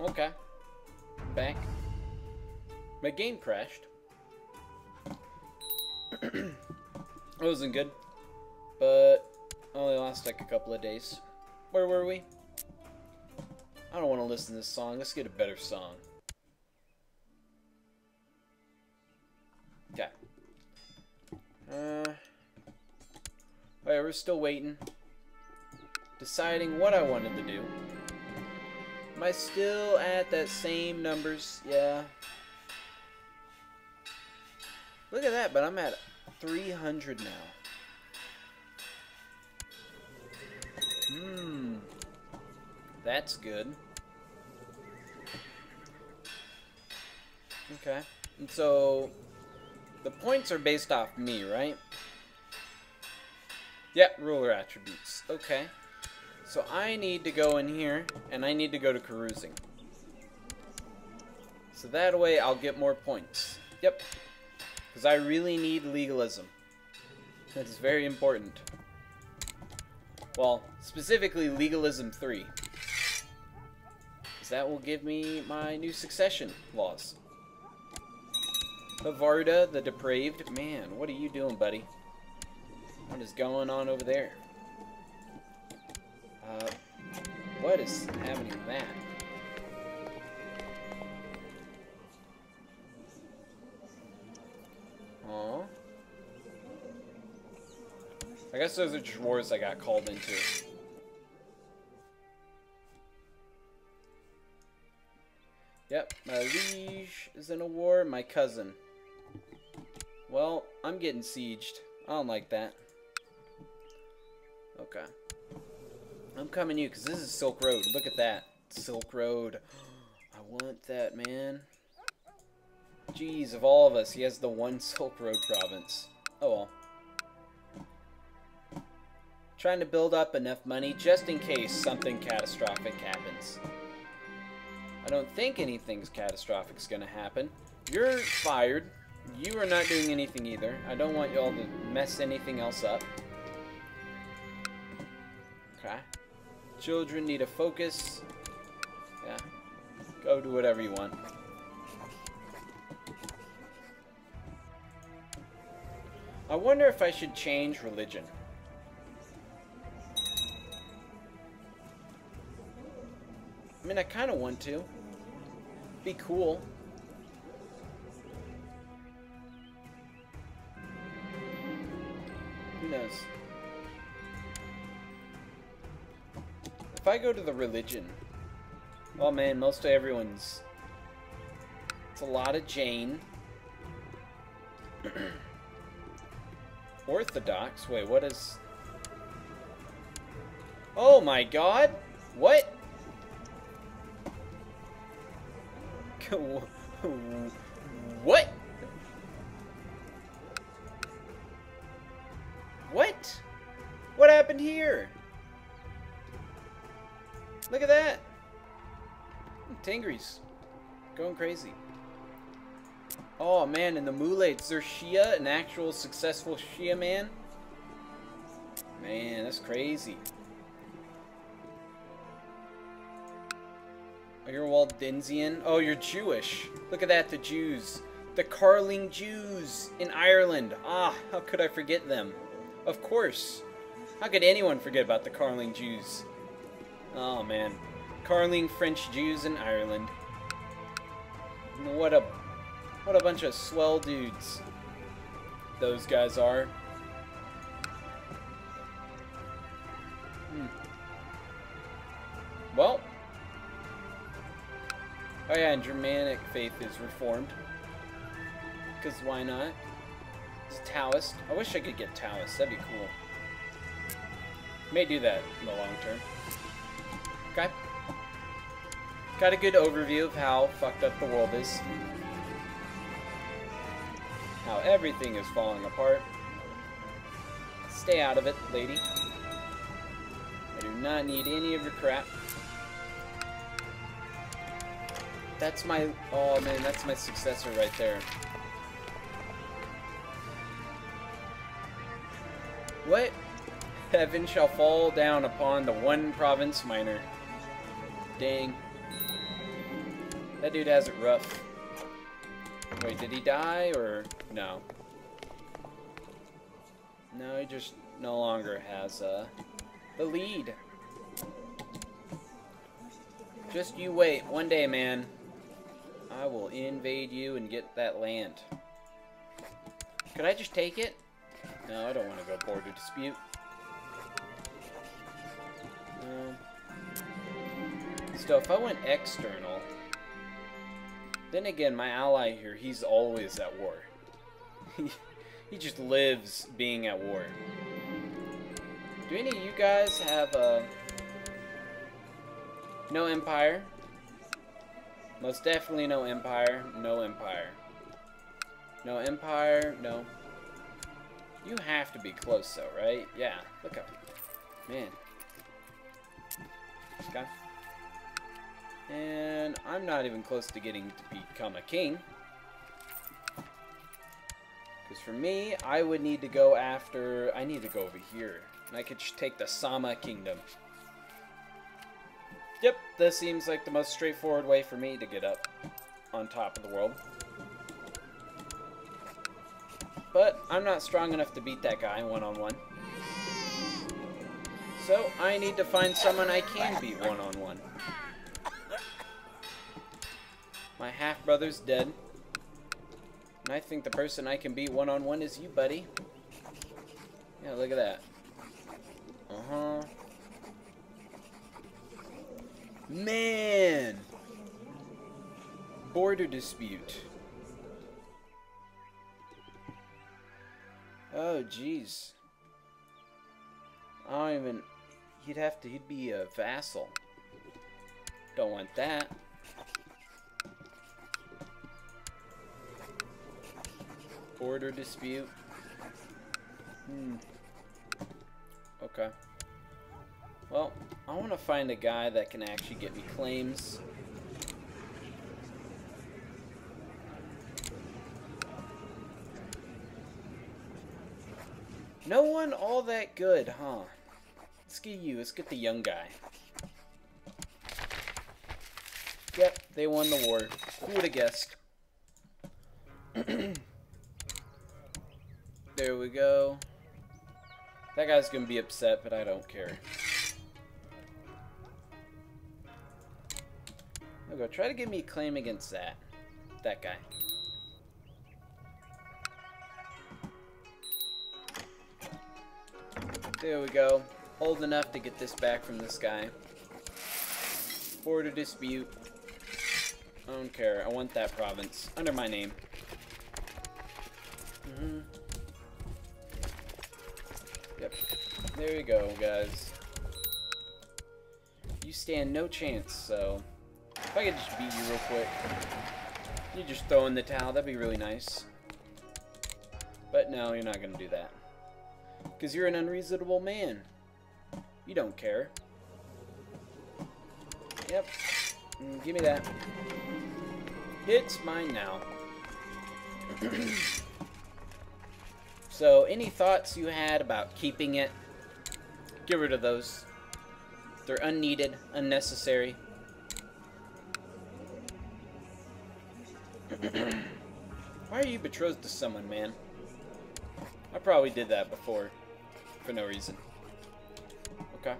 Okay. Back. My game crashed. it wasn't good. But only lasted like a couple of days. Where were we? I don't want to listen to this song. Let's get a better song. Okay. Uh. Oh yeah, we're still waiting. Deciding what I wanted to do. Am I still at that same numbers? Yeah. Look at that, but I'm at 300 now. Hmm. That's good. Okay. And so, the points are based off me, right? Yep, ruler attributes. Okay. So I need to go in here, and I need to go to carousing. So that way I'll get more points. Yep. Because I really need legalism. That is very important. Well, specifically legalism 3. Because that will give me my new succession laws. Havarda, the depraved. Man, what are you doing, buddy? What is going on over there? Uh, what is happening with that? I guess those are just wars I got called into. Yep, my liege is in a war, my cousin. Well, I'm getting sieged. I don't like that. Okay. I'm coming to you because this is Silk Road. Look at that. Silk Road. I want that, man. Jeez, of all of us, he has the one Silk Road province. Oh well. Trying to build up enough money just in case something catastrophic happens. I don't think anything's catastrophic is going to happen. You're fired. You are not doing anything either. I don't want y'all to mess anything else up. Children need a focus. Yeah. Go do whatever you want. I wonder if I should change religion. I mean, I kind of want to. Be cool. Who knows? I go to the religion, oh man, most of everyone's. It's a lot of Jain. Orthodox? Wait, what is... Oh my god! What? what? What? Look at that! Tengri's going crazy. Oh man, and the Mulates, they're Shia, an actual successful Shia man? Man, that's crazy. Oh, you're Waldensian? Oh, you're Jewish. Look at that, the Jews. The Carling Jews in Ireland. Ah, how could I forget them? Of course. How could anyone forget about the Carling Jews? Oh man. Carling French Jews in Ireland. What a what a bunch of swell dudes those guys are. Hmm. Well. Oh yeah, and Germanic faith is reformed. Because why not? It's Taoist. I wish I could get Taoist. That'd be cool. May do that in the long term. Okay. Got a good overview of how fucked up the world is. How everything is falling apart. Stay out of it, lady. I do not need any of your crap. That's my... Oh, man, that's my successor right there. What? Heaven shall fall down upon the one province minor. Dang. That dude has it rough. Wait, did he die or no? No, he just no longer has uh, the lead. Just you wait. One day, man, I will invade you and get that land. Could I just take it? No, I don't want to go border dispute. Still, if I went external, then again, my ally here, he's always at war. He, he just lives being at war. Do any of you guys have a... Uh, no Empire? Most definitely no Empire. No Empire. No Empire. No. You have to be close though, right? Yeah. Look up. Man. Okay. And I'm not even close to getting to become a king. Because for me, I would need to go after... I need to go over here. And I could just take the Sama Kingdom. Yep, this seems like the most straightforward way for me to get up on top of the world. But I'm not strong enough to beat that guy one-on-one. -on -one. So I need to find someone I can beat one-on-one. -on -one. My half-brother's dead. And I think the person I can beat one-on-one -on -one is you, buddy. Yeah, look at that. Uh-huh. Man! Border dispute. Oh, jeez. I don't even... He'd have to... He'd be a vassal. Don't want that. Border dispute. Hmm. Okay. Well, I want to find a guy that can actually get me claims. No one all that good, huh? Let's get you. Let's get the young guy. Yep, they won the war. Who would have guessed? there we go. That guy's gonna be upset, but I don't care. I'll go try to give me a claim against that. That guy. There we go. Old enough to get this back from this guy. Border dispute. I don't care. I want that province. Under my name. Mm -hmm. There you go, guys. You stand no chance, so... If I could just beat you real quick. You just throw in the towel, that'd be really nice. But no, you're not gonna do that. Because you're an unreasonable man. You don't care. Yep. Mm, give me that. It's mine now. so, any thoughts you had about keeping it? Get rid of those. They're unneeded, unnecessary. Why are you betrothed to someone, man? I probably did that before. For no reason. Okay.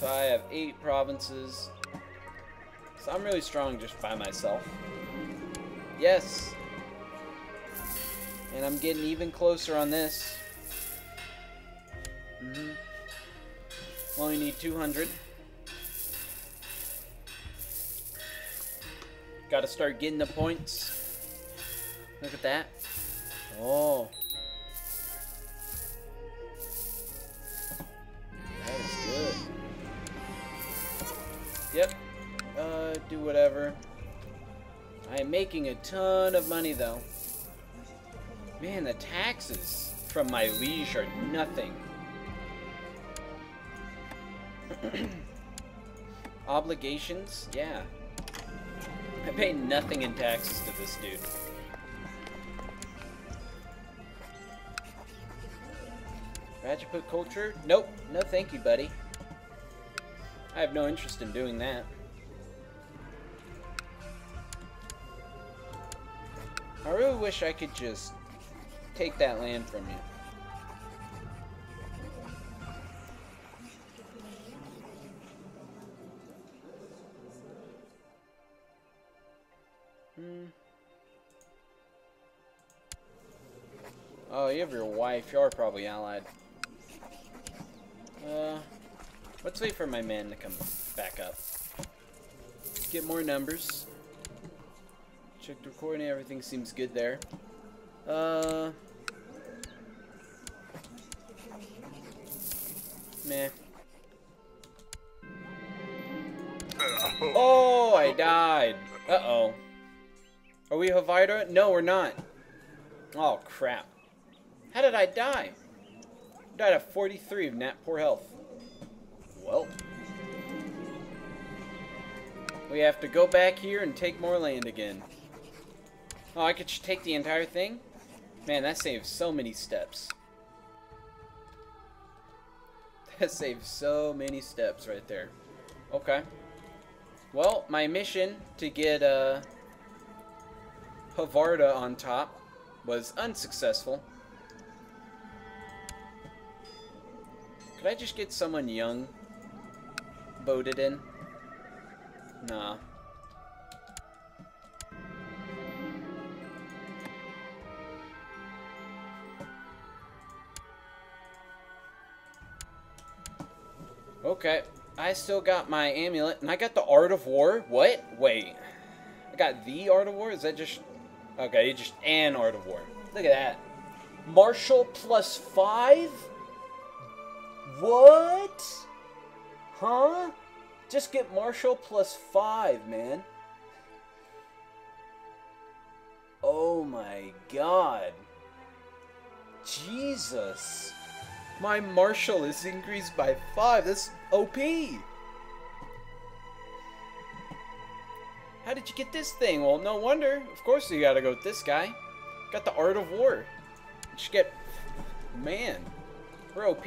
So I have eight provinces. So I'm really strong just by myself. Yes! And I'm getting even closer on this. Mm hmm Only need 200. Gotta start getting the points. Look at that. Oh. That is good. Yep. Uh, do whatever. I am making a ton of money, though. Man, the taxes from my liege are nothing. Obligations? Yeah. I pay nothing in taxes to this dude. Rajaput culture? Nope. No thank you, buddy. I have no interest in doing that. I really wish I could just take that land from you. You have your wife. You are probably allied. Uh, let's wait for my man to come back up. Get more numbers. Check the recording. Everything seems good there. Uh. Meh. Oh, I died. Uh-oh. Are we Havida? No, we're not. Oh, crap. How did I die? I died at 43 of nat poor health. Well. We have to go back here and take more land again. Oh, I could take the entire thing? Man, that saves so many steps. That saves so many steps right there. Okay. Well, my mission to get uh, Havarda on top was unsuccessful. Could I just get someone young voted in? Nah. Okay. I still got my amulet, and I got the Art of War. What? Wait. I got the Art of War? Is that just... Okay, just an Art of War. Look at that. Martial plus five? What? Huh? Just get Martial plus five, man. Oh my god. Jesus. My Martial is increased by 5. That's OP. How did you get this thing? Well, no wonder. Of course you gotta go with this guy. Got the Art of War. Just get... Man. We're OP.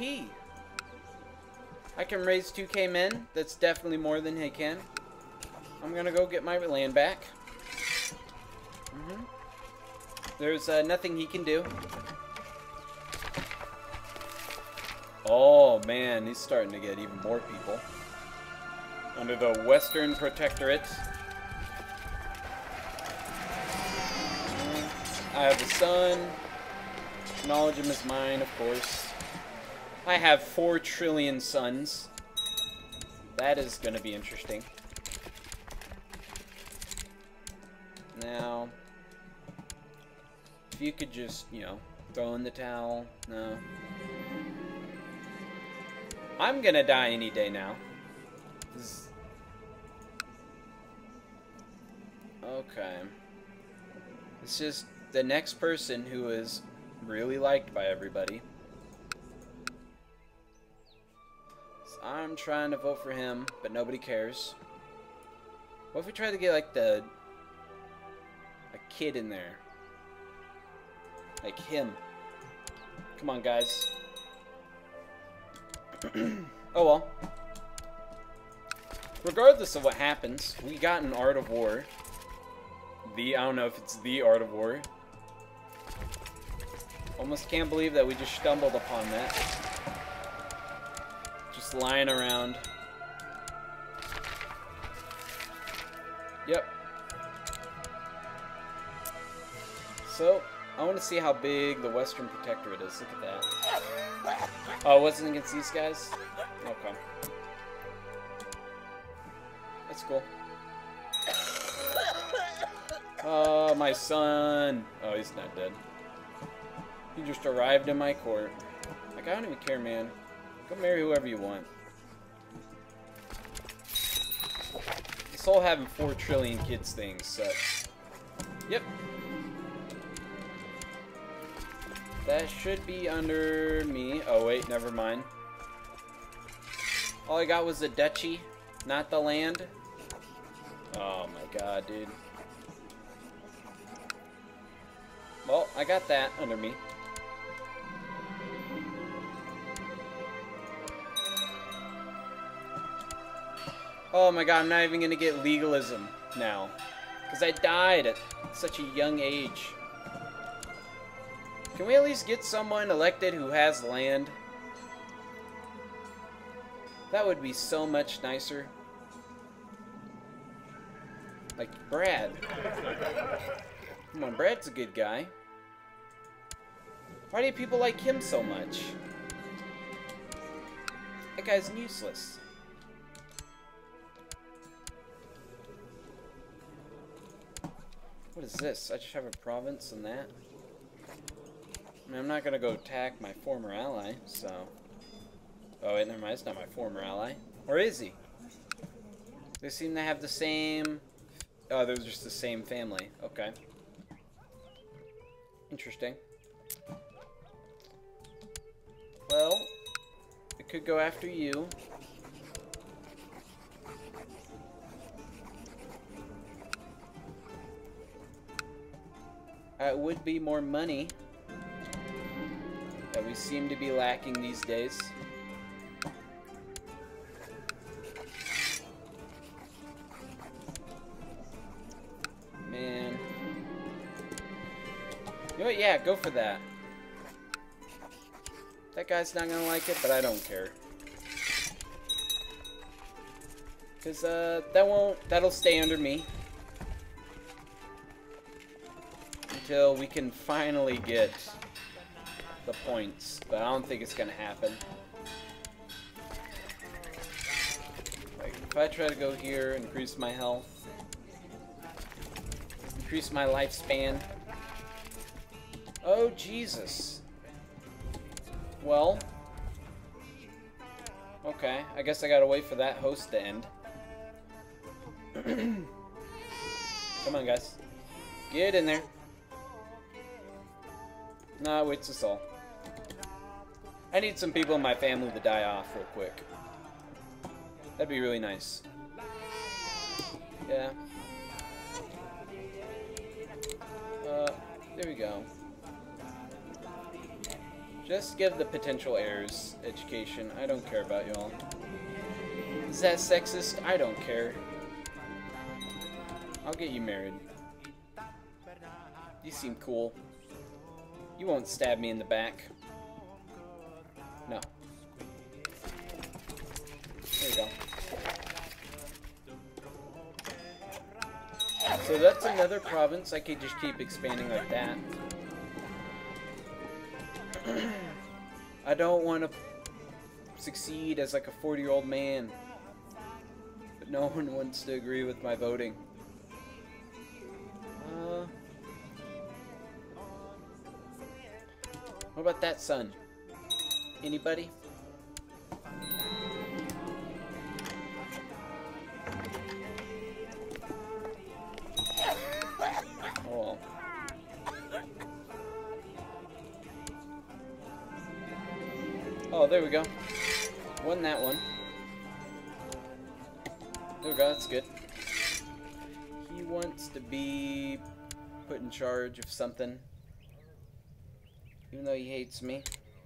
I can raise 2k men. That's definitely more than he can. I'm gonna go get my land back. Mm -hmm. There's uh, nothing he can do. Oh man, he's starting to get even more people. Under the Western Protectorate. I have a son. Knowledge him is mine, of course. I have four trillion suns. That is going to be interesting. Now, if you could just, you know, throw in the towel. No. I'm gonna die any day now. Okay. It's just the next person who is really liked by everybody. I'm trying to vote for him, but nobody cares. What if we try to get like the a kid in there? Like him. Come on, guys. oh well. Regardless of what happens, we got an Art of War. The, I don't know if it's the Art of War. Almost can't believe that we just stumbled upon that. Just lying around. Yep. So, I want to see how big the Western Protectorate is. Look at that. Oh, it wasn't against these guys? Okay. That's cool. Oh, my son. Oh, he's not dead. He just arrived in my court. Like, I don't even care, man. Go marry whoever you want. This whole having four trillion kids thing sucks. Yep, That should be under me. Oh, wait, never mind. All I got was the duchy, not the land. Oh my god, dude. Well, I got that under me. Oh my god, I'm not even gonna get legalism now. Because I died at such a young age. Can we at least get someone elected who has land? That would be so much nicer. Like Brad. Come on, Brad's a good guy. Why do people like him so much? That guy's useless. What is this? I just have a province and that? I mean, I'm not gonna go attack my former ally, so... Oh wait, never mind, it's not my former ally. Or is he? They seem to have the same... Oh, they're just the same family. Okay. Interesting. Well, it could go after you. It would be more money that we seem to be lacking these days. Man. You know what? Yeah, go for that. That guy's not gonna like it, but I don't care. Cause uh, that won't, that'll stay under me. Until we can finally get the points, but I don't think it's gonna happen. Like, if I try to go here, increase my health, increase my lifespan. Oh, Jesus. Well. Okay, I guess I gotta wait for that host to end. Come on, guys. Get in there. Nah, waits us all. I need some people in my family to die off real quick. That'd be really nice. Yeah. Uh, there we go. Just give the potential heirs education. I don't care about y'all. Is that sexist? I don't care. I'll get you married. You seem cool. You won't stab me in the back. No. There you go. So that's another province. I could just keep expanding like that. I don't want to succeed as like a 40 year old man. But no one wants to agree with my voting. About that son? Anybody? Oh. Oh, there we go. Won that one. There we go, that's good. He wants to be put in charge of something. Even though he hates me.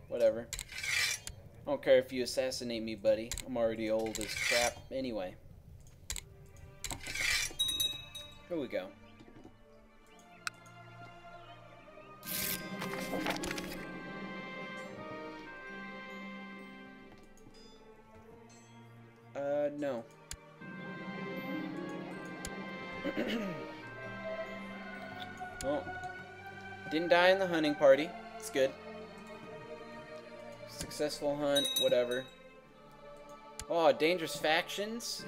Whatever. I don't care if you assassinate me, buddy. I'm already old as crap anyway. Here we go. Uh, no. well, didn't die in the hunting party. It's good. Successful hunt, whatever. Oh, dangerous factions?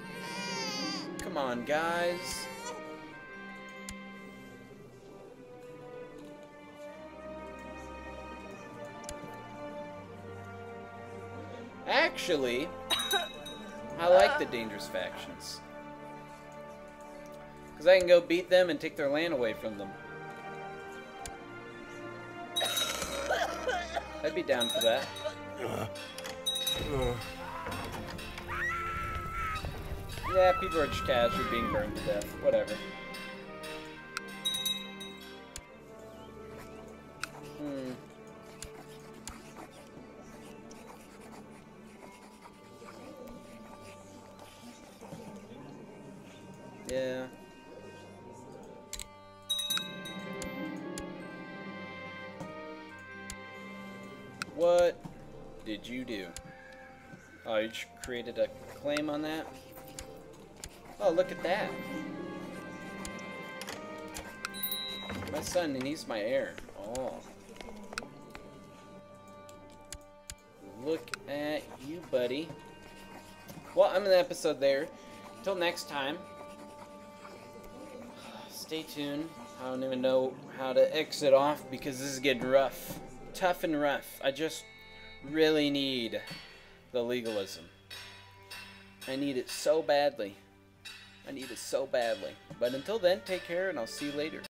Come on, guys. Actually, I like the dangerous factions. Because I can go beat them and take their land away from them. I'd be down for that. Yeah, people are just casually being burned to death. Whatever. You do? Oh, you just created a claim on that? Oh, look at that. My son, and he's my heir. Oh. Look at you, buddy. Well, I'm in the episode there. Until next time, stay tuned. I don't even know how to exit off because this is getting rough. Tough and rough. I just really need the legalism. I need it so badly. I need it so badly. But until then, take care and I'll see you later.